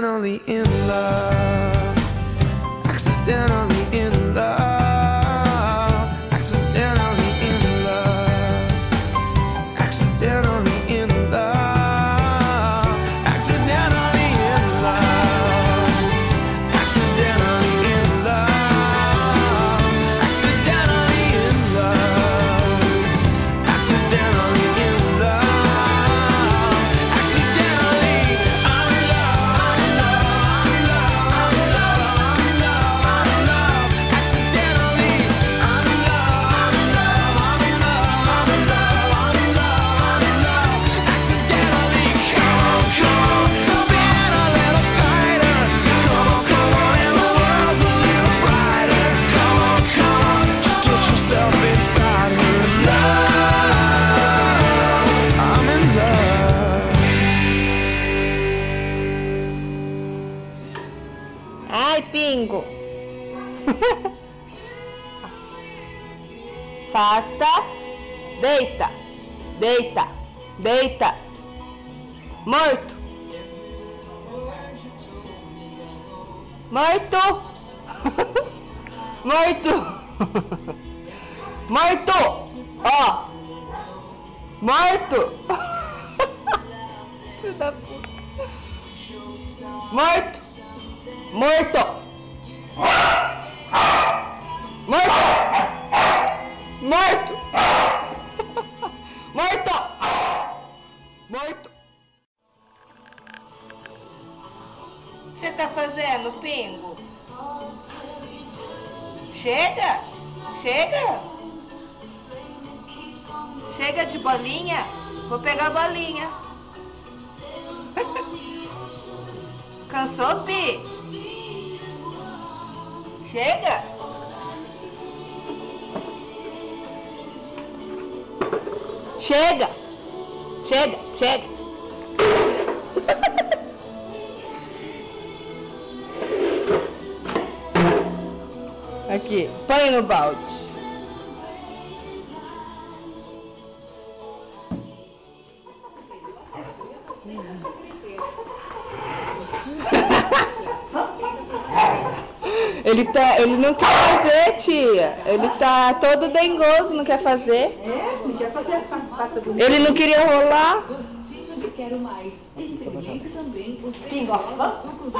finally in love. Pingo. Pasta. Deita. Deita. Deita. Morto. Morto. Morto. Morto. Ó. Morto. Filho da puta. Morto. Morto. Tá fazendo, Pingo? Chega. Chega. Chega de bolinha. Vou pegar a bolinha. Cansou, Pi? Chega. Chega. Chega, chega. Aqui, põe no balde. Ele, tá, ele não quer fazer, tia. Ele tá todo dengoso, não quer fazer. É, não quer fazer Ele não queria rolar. Gostinho de quero mais. Experimente também os sucos.